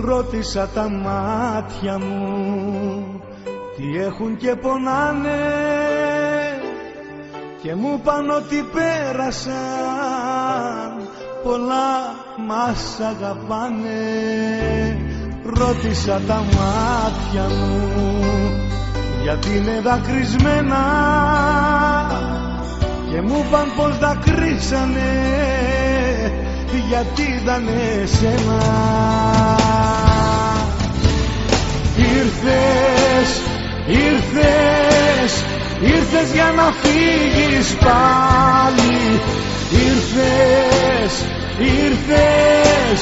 Ρώτησα τα μάτια μου τι έχουν και πονάνε. Και μου παν ότι πέρασαν πολλά μας αγαπάνε. Ρώτησα τα μάτια μου γιατί είναι δακρυσμένα. Και μου παν πως δακρύσανε γιατί ήταν εσένα ήρθες για να φύγεις πάλι. Ήρθες, ήρθες,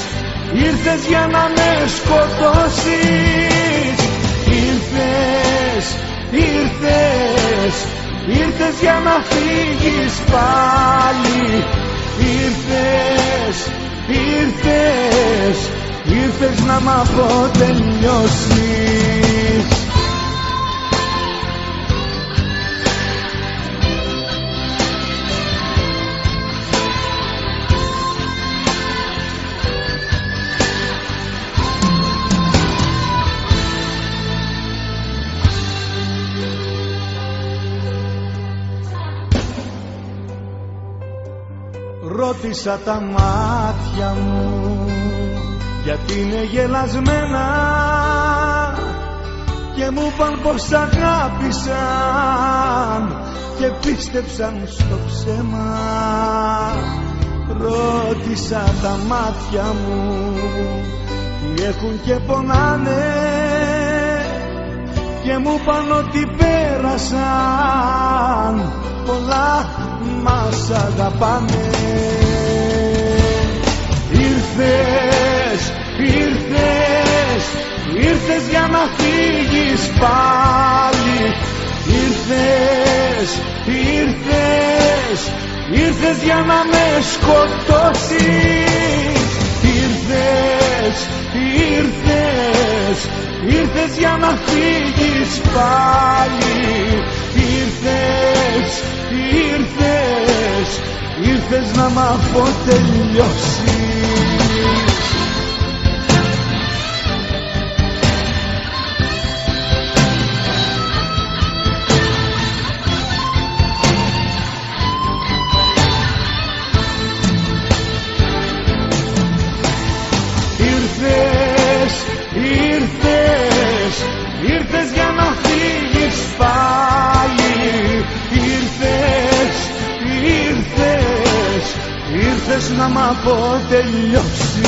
ήρθες για να με σκοτώσεις. Ήρθες, ήρθες, ήρθες για να φύγεις πάλι. Ήρθες, ήρθες, ήρθες να μ' αποτελειώσεις Ρώτησα τα μάτια μου γιατί είναι γελασμένα και μου παν πως αγάπησαν και πίστεψαν στο ψέμα. Ρώτησα τα μάτια μου τι έχουν και πονάνε και μου παν ότι πέρασαν πολλά μας αγαπάνε. Ήρθες, ήρθες, ήρθες για να φύγεις πάλι. Ήρθες, ήρθες, ήρθες για να με σκοτώσεις. Ήρθες, ήρθες, ήρθες για να φύγεις πάλι. Ήρθες, ήρθες, ήρθες να μ' αποτελειώσεις να μ' αποτελειώσει.